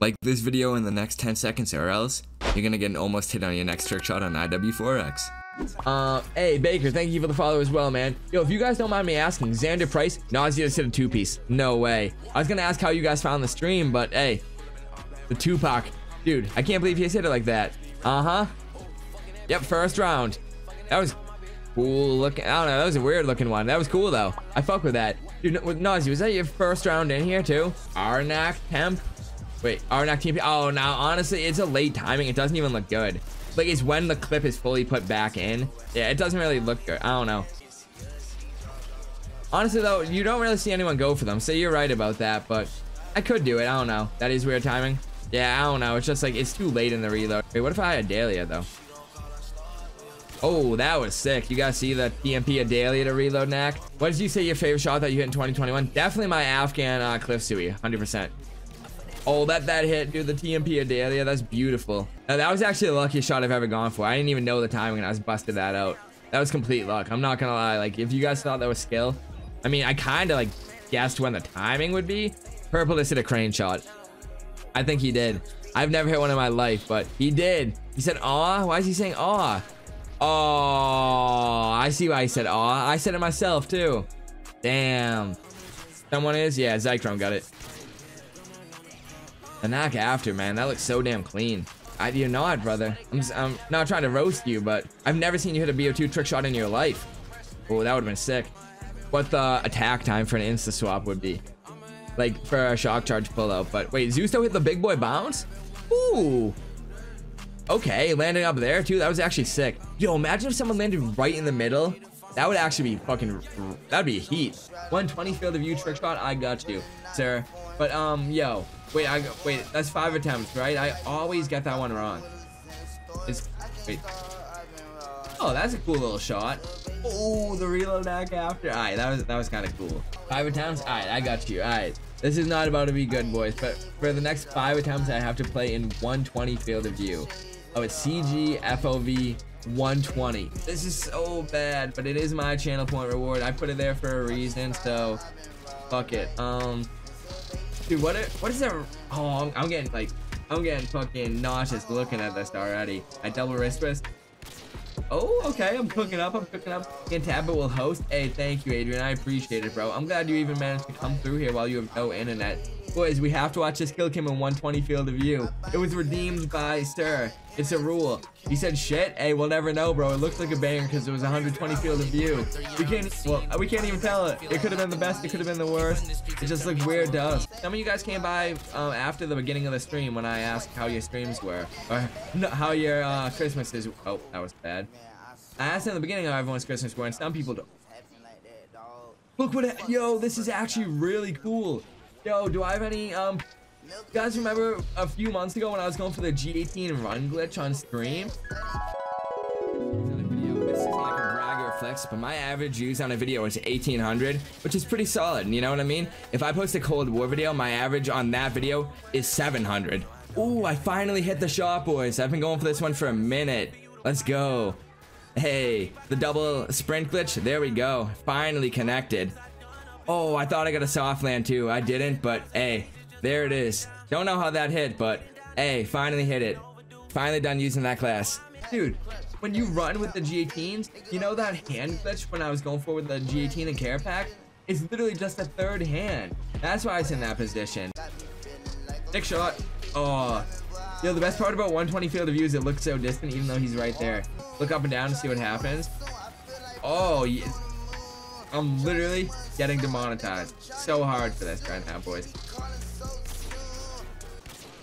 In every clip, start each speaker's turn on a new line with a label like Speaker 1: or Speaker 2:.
Speaker 1: Like this video in the next 10 seconds or else you're gonna get an almost hit on your next trick shot on IW4X. Uh, hey, Baker, thank you for the follow as well, man. Yo, if you guys don't mind me asking, Xander Price, Nausea just hit a two-piece. No way. I was gonna ask how you guys found the stream, but hey, the Tupac. Dude, I can't believe he hit it like that. Uh-huh. Yep, first round. That was cool looking. I don't know, that was a weird looking one. That was cool, though. I fuck with that. Dude, with Nausea, was that your first round in here, too? Arnak Temp? Wait, Arnak TP. Oh, now, honestly, it's a late timing. It doesn't even look good. Like, it's when the clip is fully put back in. Yeah, it doesn't really look good. I don't know. Honestly, though, you don't really see anyone go for them. So you're right about that, but I could do it. I don't know. That is weird timing. Yeah, I don't know. It's just like, it's too late in the reload. Wait, what if I had Dahlia, though? Oh, that was sick. You guys see the TMP Adalia to reload nac? What did you say your favorite shot that you hit in 2021? Definitely my Afghan uh, Cliff Suey, 100%. Oh, that that hit, dude. The TMP Adalia, that's beautiful. Now, that was actually the luckiest shot I've ever gone for. I didn't even know the timing, and I was busted that out. That was complete luck. I'm not gonna lie. Like, if you guys thought that was skill, I mean, I kind of like guessed when the timing would be. Purple just hit a crane shot. I think he did. I've never hit one in my life, but he did. He said, "Aw." Why is he saying "aw"? Oh, I see why he said "aw." I said it myself too. Damn. Someone is? Yeah, Zychrome got it. The knock after, man. That looks so damn clean. I do not, brother. I'm, I'm not trying to roast you, but I've never seen you hit a BO2 trick shot in your life. Oh, that would have been sick. What the attack time for an insta swap would be. Like for a shock charge pull out. But wait, Zusto hit the big boy bounce? Ooh. Okay, landing up there too. That was actually sick. Yo, imagine if someone landed right in the middle. That would actually be fucking, that'd be heat. 120 field of view trick shot, I got you, sir. But um, yo, wait, I wait, that's five attempts, right? I always get that one wrong. It's, wait. Oh, that's a cool little shot. Oh, the reload back after. All right, that was that was kind of cool. Five attempts. All right, I got you. All right. This is not about to be good, boys, but for the next five attempts, I have to play in 120 field of view. Oh, it's CG FOV 120. This is so bad, but it is my channel point reward. I put it there for a reason, so fuck it. Um, dude, what? What is that? Oh, I'm, I'm getting like, I'm getting fucking nauseous looking at this already. I double wrist twist. Oh, okay. I'm cooking up. I'm cooking up. And Tabit will host. Hey, thank you, Adrian. I appreciate it, bro. I'm glad you even managed to come through here while you have no internet. Boys, we have to watch this kill cam in 120 field of view. It was redeemed by Stir. It's a rule. He said shit. Hey, we'll never know, bro. It looked like a banger because it was 120 field of view. We can't. Well, we can't even tell it. It could have been the best. It could have been the worst. It just looked weird to us. Some of you guys came by um, after the beginning of the stream when I asked how your streams were or no, how your uh, Christmases. Oh, that was bad. I asked in the beginning how everyone's Christmas were, and some people don't. Look what, yo, this is actually really cool. Yo, do I have any, um, you guys remember a few months ago when I was going for the G18 run glitch on stream? This isn't like a flex, but my average views on a video is 1800, which is pretty solid, you know what I mean? If I post a Cold War video, my average on that video is 700. Ooh, I finally hit the shot, boys. I've been going for this one for a minute. Let's go. Hey, the double sprint glitch. There we go. Finally connected. Oh, I thought I got a soft land too. I didn't, but hey, there it is. Don't know how that hit, but hey, finally hit it. Finally done using that class. Dude, when you run with the G18s, you know that hand glitch when I was going for with the G18 and care pack? It's literally just a third hand. That's why it's in that position. Dick shot. Oh. Yo, the best part about 120 field of view is it looks so distant even though he's right there. Look up and down to see what happens. Oh, yeah. I'm literally getting demonetized. So hard for this right now, boys.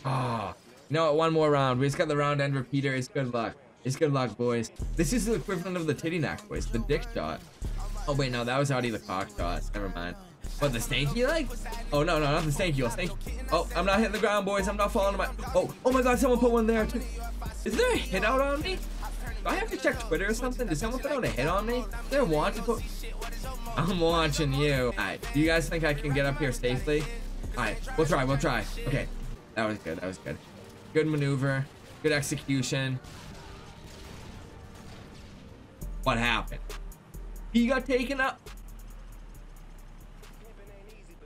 Speaker 1: Ah. Oh, no, one more round. We just got the round end repeater. It's good luck. It's good luck, boys. This is the equivalent of the titty nac, boys. The dick shot. Oh, wait, no, that was already the cock shot. Never mind. What, the stanky leg? Oh, no, no, not the stanky. Oh. Oh, I'm not hitting the ground, boys. I'm not falling to my... Oh, oh my god, someone put one there, too. Is there a hit out on me? Do I have to check Twitter or something? Did someone put out a hit on me? Is there a want to put... I'm watching you. Alright, do you guys think I can get up here safely? Alright, we'll try, we'll try. Okay, that was good, that was good. Good maneuver, good execution. What happened? He got taken up.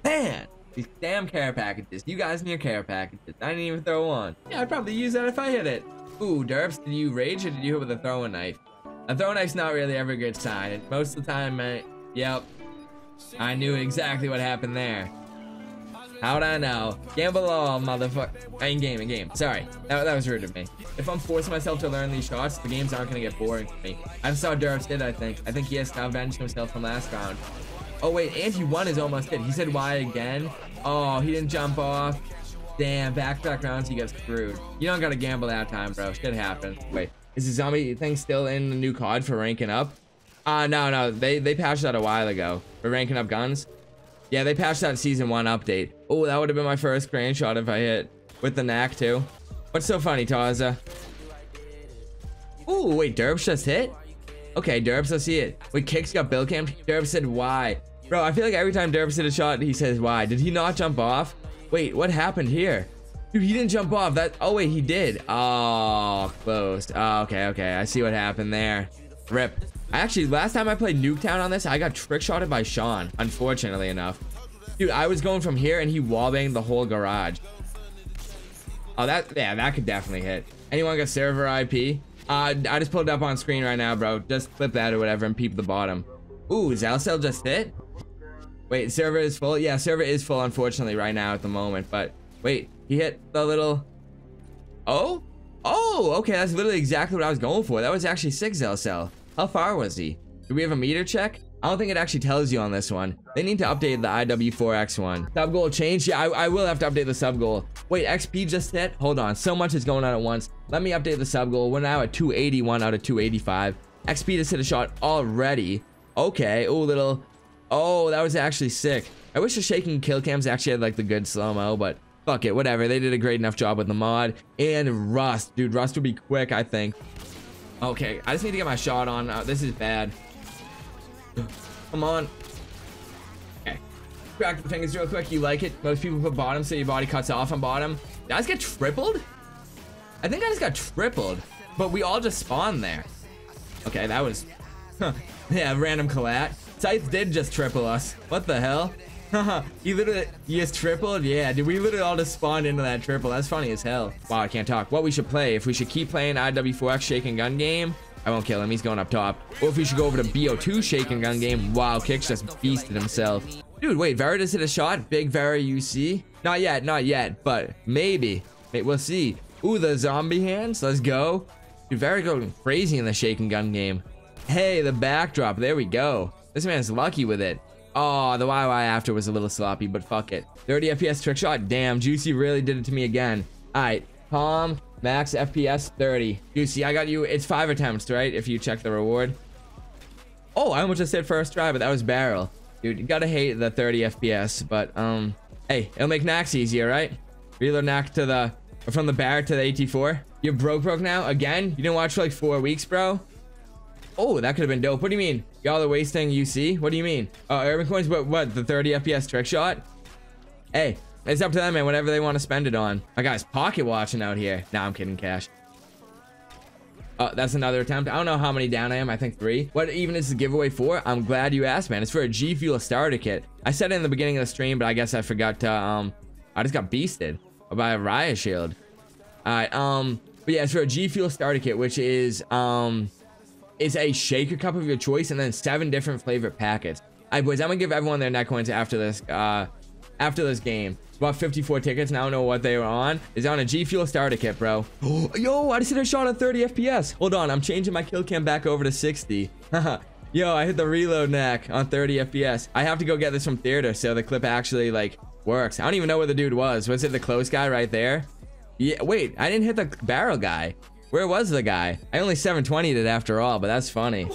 Speaker 1: Man, These damn care packages. You guys and your care packages. I didn't even throw one. Yeah, I'd probably use that if I hit it. Ooh, Derps, did you rage or did you hit with a throwing knife? A throwing knife's not really ever a good sign. Most of the time, I, yep, I knew exactly what happened there. How'd I know? Gamble all, motherfucker. In game, in game. Sorry, that, that was rude of me. If I'm forcing myself to learn these shots, the games aren't gonna get boring for me. I saw Derps did, I think. I think he has now avenged himself from last round. Oh wait, and he won almost hit. He said why again? Oh, he didn't jump off. Damn, back-to-back rounds, he gets screwed. You don't gotta gamble that time, bro. Shit happens. Wait, is the zombie thing still in the new COD for ranking up? Uh, no, no, they, they patched that a while ago for ranking up guns. Yeah, they patched that season one update. Oh, that would have been my first grand shot if I hit with the nac too. What's so funny, Taza? Oh, wait, Derps just hit? Okay, Derps, let's see it. Wait, Kicks got kill cam. Derps said why. Bro, I feel like every time Derps hit a shot, he says why. Did he not jump off? Wait, what happened here? Dude, he didn't jump off. That. Oh, wait, he did. Oh, closed. Oh, okay, okay. I see what happened there. Rip. Actually, last time I played Nuketown on this, I got trick shotted by Sean, unfortunately enough. Dude, I was going from here and he wallbanged the whole garage. Oh, that, yeah, that could definitely hit. Anyone got server IP? Uh, I just pulled it up on screen right now, bro. Just flip that or whatever and peep the bottom. Ooh, Zalcel just hit? Wait, server is full? Yeah, server is full, unfortunately, right now at the moment. But wait, he hit the little... Oh? Oh, okay, that's literally exactly what I was going for. That was actually six Zalcel. How far was he? Do we have a meter check? I don't think it actually tells you on this one. They need to update the IW4X one. Sub goal changed? Yeah, I, I, will have to update the sub goal. Wait, XP just hit? Hold on. So much is going on at once. Let me update the sub goal. We're now at 281 out of 285. XP just hit a shot already. Okay. Oh, little. Oh, that was actually sick. I wish the shaking kill cams actually had like the good slow-mo, but fuck it. Whatever. They did a great enough job with the mod. And Rust. Dude, Rust would be quick, I think. Okay, I just need to get my shot on. Uh, this is bad. Come on. Okay. Crack the fingers real quick. You like it? Most people put bottom so your body cuts off on bottom. Did I just get tripled? I think I just got tripled. But we all just spawned there. Okay, that was... Huh. Yeah, random collat. Scythe did just triple us. What the hell? you literally, he just tripled? Yeah, dude, we literally all just spawned into that triple. That's funny as hell. Wow, I can't talk. What we should play, if we should keep playing IW4X shaking gun game, I won't kill him, he's going up top. Or if we should go over to BO2 shaking gun game, wow, Kicks just beasted himself. Dude, wait, Vera just hit a shot? Big Vera UC? Not yet, not yet, but maybe. Wait, we'll see. Ooh, the zombie hands, let's go. Dude, Vera going crazy in the shaking gun game. Hey, the backdrop, there we go. This man's lucky with it. Oh, the YY after was a little sloppy, but fuck it. 30 FPS trick shot. Damn, Juicy really did it to me again. All right, com, max FPS 30. Juicy, I got you. It's five attempts, right? If you check the reward. Oh, I almost just said first try, but that was barrel. Dude, you gotta hate the 30 FPS, but um, hey, it'll make nacs easier, right? Reload nac to the, from the Barrett to the AT4. You're broke broke now? Again? You didn't watch for like four weeks, bro? Oh, that could have been dope. What do you mean? Y'all are wasting UC? What do you mean? Uh, urban coins, what, what, the 30 FPS trick shot? Hey, it's up to them, man, whatever they want to spend it on. My guy's pocket watching out here. Nah, I'm kidding, Cash. Uh, that's another attempt. I don't know how many down I am. I think three. What even is the giveaway for? I'm glad you asked, man. It's for a G Fuel starter kit. I said it in the beginning of the stream, but I guess I forgot to, um, I just got beasted by a riot shield. All right, um, but yeah, it's for a G Fuel starter kit, which is, um, is a shaker cup of your choice and then seven different flavor packets. All right, boys, I'm gonna give everyone their net coins after this, uh, after this game. About 54 tickets, and I don't know what they were on. Is on a G Fuel starter kit, bro. Yo, I just hit a shot at 30 FPS. Hold on, I'm changing my kill cam back over to 60. Yo, I hit the reload nac on 30 FPS. I have to go get this from theater so the clip actually, like, works. I don't even know where the dude was. Was it the close guy right there? Yeah, wait, I didn't hit the barrel guy. Where was the guy? I only 720'd it after all, but that's funny.